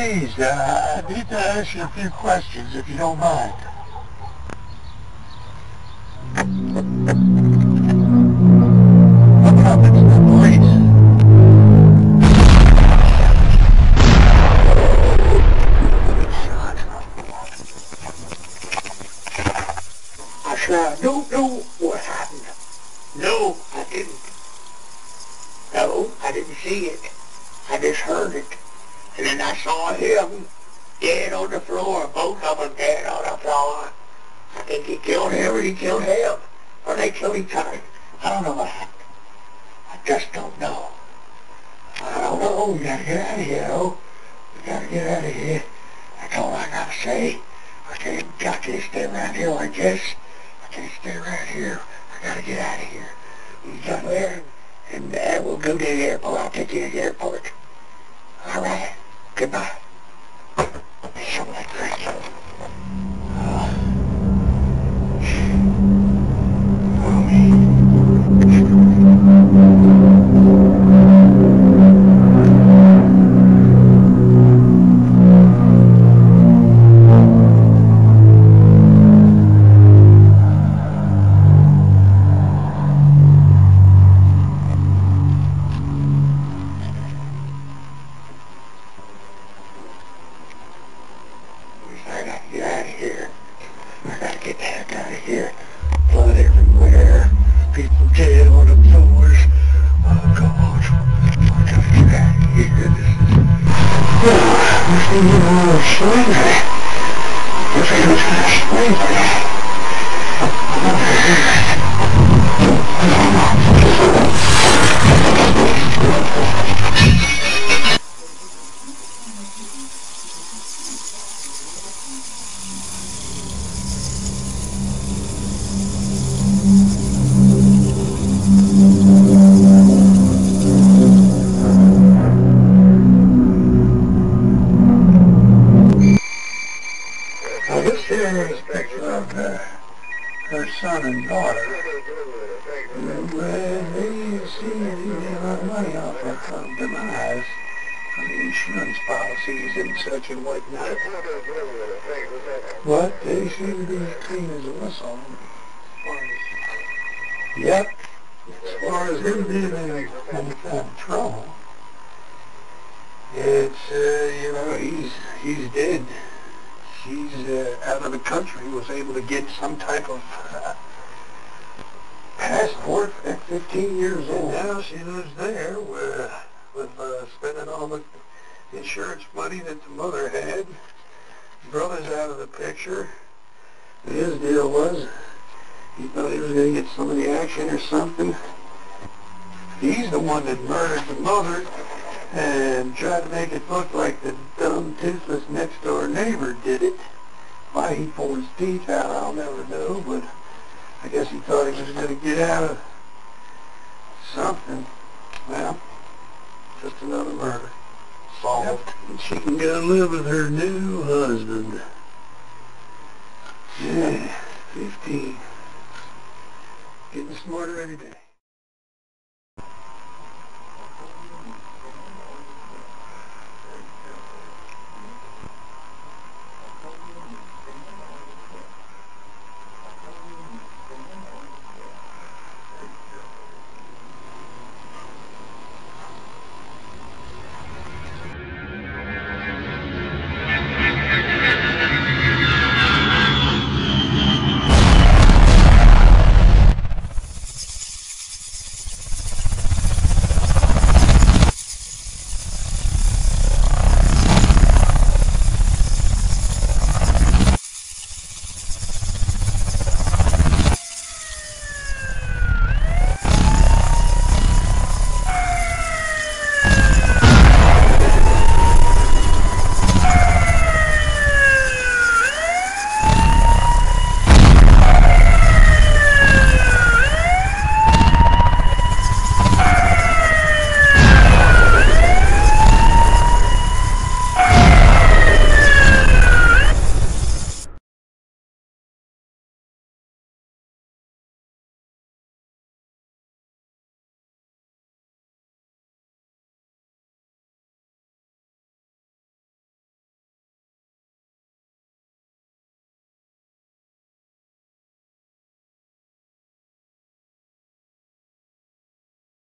Please, uh, I need to ask you a few questions, if you don't mind. What happened police? I said, I don't know what happened. No, I didn't. No, I didn't see it. I just heard it. And then I saw him dead on the floor, both of them dead on the floor. I think he killed him or he killed him. Or they killed each other. I don't know what happened. I just don't know. I don't know. We gotta get out of here, though. We gotta get out of here. That's all I gotta say. I can't, I can't stay around here like this. I can't stay around here. I gotta get out of here. You come and uh, we'll go to the airport. I'll take you to the airport. All right. Goodbye. Little slavery. This is slavery. Now this here is a picture of uh, her son and daughter. Uh, they see they of money off of her demise from insurance policies and such and whatnot. But they seem to be clean as a whistle. Yep. As far as him being in any kind of trouble, it's, uh, you know, he's, he's dead she's uh, out of the country, was able to get some type of uh, passport at 15 years old. Now she lives there with, with uh, spending all the insurance money that the mother had. Brother's out of the picture. His deal was he thought he was going to get some of the action or something. He's the one that murdered the mother and tried to make it look like the dumb, toothless next door neighbor did it. Why he pulled his teeth out, I'll never know, but I guess he thought he was going to get out of something. Well, just another murder. Solved. And she can go live with her new husband. Yeah, 15. Getting smarter every day.